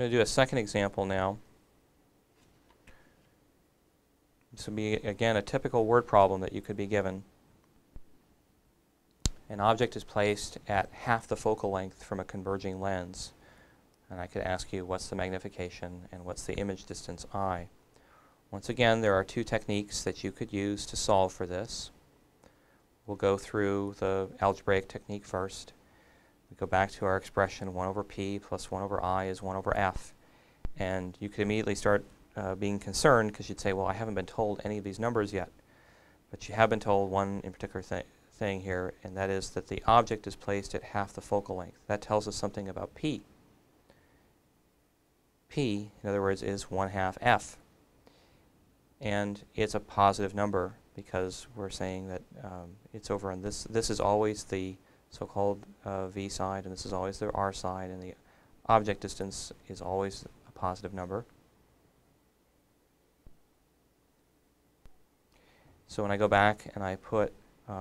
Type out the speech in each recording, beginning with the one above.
I'm going to do a second example now. This would be, again, a typical word problem that you could be given. An object is placed at half the focal length from a converging lens. And I could ask you what's the magnification and what's the image distance i. Once again, there are two techniques that you could use to solve for this. We'll go through the algebraic technique first. We go back to our expression 1 over p plus 1 over i is 1 over f. And you could immediately start uh, being concerned because you'd say, well, I haven't been told any of these numbers yet. But you have been told one in particular thi thing here, and that is that the object is placed at half the focal length. That tells us something about p. p, in other words, is 1 half f and it's a positive number because we're saying that um, it's over on this. This is always the so-called uh, v side, and this is always the r side, and the object distance is always a positive number. So when I go back and I put uh,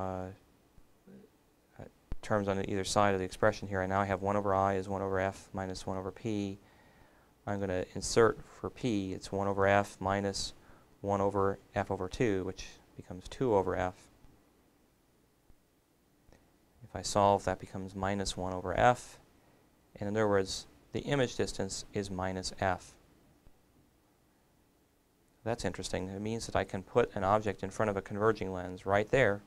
uh terms on either side of the expression here, and now I have 1 over i is 1 over f minus 1 over p. I'm going to insert for p, it's 1 over f minus 1 over f over 2, which becomes 2 over f. If I solve, that becomes minus 1 over f. And in other words, the image distance is minus f. That's interesting. It means that I can put an object in front of a converging lens right there,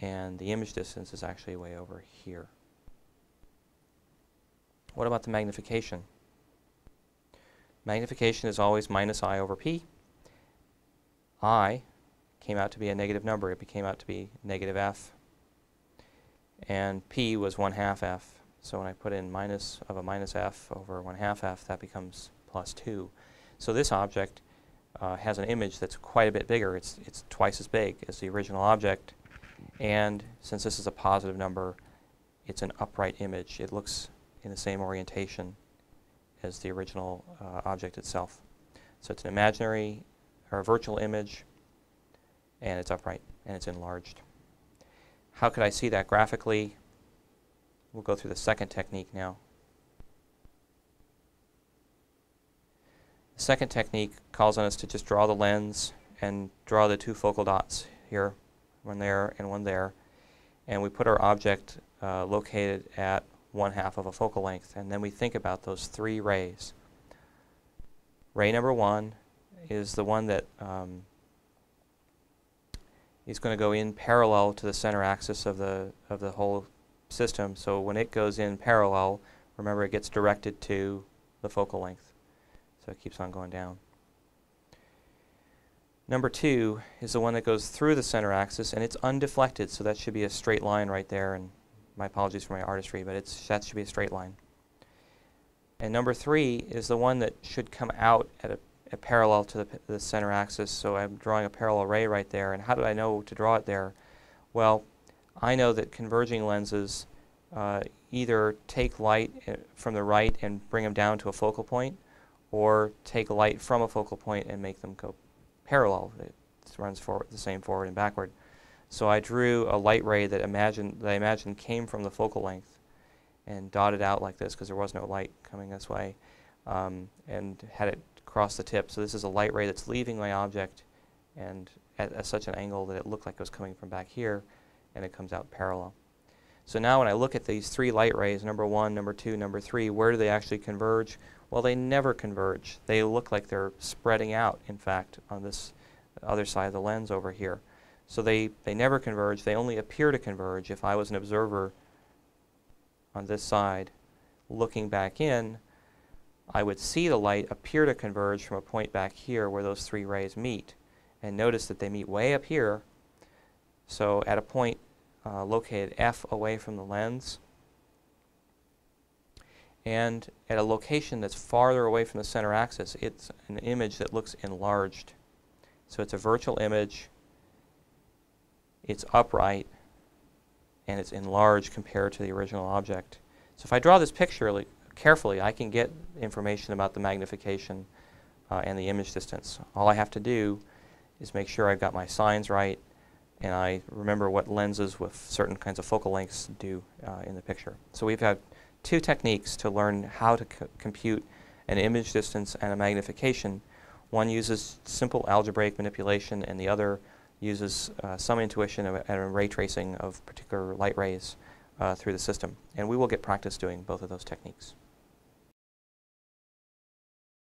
and the image distance is actually way over here. What about the magnification? Magnification is always minus i over p i came out to be a negative number. It became out to be negative f. And p was 1 half f. So when I put in minus of a minus f over 1 half f, that becomes plus 2. So this object uh, has an image that's quite a bit bigger. It's, it's twice as big as the original object. And since this is a positive number, it's an upright image. It looks in the same orientation as the original uh, object itself. So it's an imaginary or a virtual image, and it's upright, and it's enlarged. How could I see that graphically? We'll go through the second technique now. The second technique calls on us to just draw the lens and draw the two focal dots here, one there and one there. And we put our object uh, located at one half of a focal length. And then we think about those three rays. Ray number one is the one that um, is going to go in parallel to the center axis of the of the whole system. So when it goes in parallel, remember it gets directed to the focal length. So it keeps on going down. Number two is the one that goes through the center axis and it's undeflected, so that should be a straight line right there. And my apologies for my artistry, but it's that should be a straight line. And number three is the one that should come out at a a parallel to the, the center axis, so I'm drawing a parallel ray right there. And how did I know to draw it there? Well, I know that converging lenses uh, either take light uh, from the right and bring them down to a focal point, or take light from a focal point and make them go parallel. It runs forward, the same forward and backward. So I drew a light ray that, imagined, that I imagined came from the focal length and dotted out like this because there was no light coming this way, um, and had it across the tip. So this is a light ray that's leaving my object and at, at, such an angle that it looked like it was coming from back here and it comes out parallel. So now when I look at these three light rays, number one, number two, number three, where do they actually converge? Well, they never converge. They look like they're spreading out, in fact, on this other side of the lens over here. So they, they never converge. They only appear to converge if I was an observer on this side looking back in I would see the light appear to converge from a point back here where those three rays meet. And notice that they meet way up here. So at a point uh, located F away from the lens, and at a location that's farther away from the center axis, it's an image that looks enlarged. So it's a virtual image, it's upright, and it's enlarged compared to the original object. So if I draw this picture like, carefully, I can get information about the magnification uh, and the image distance. All I have to do is make sure I've got my signs right and I remember what lenses with certain kinds of focal lengths do uh, in the picture. So we've had two techniques to learn how to co- compute an image distance and a magnification. One uses simple algebraic manipulation, and the other uses uh, some intuition and ray tracing of particular light rays uh, through the system. And we will get practice doing both of those techniques.